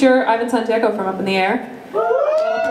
feature Ivan Santiago from Up in the Air.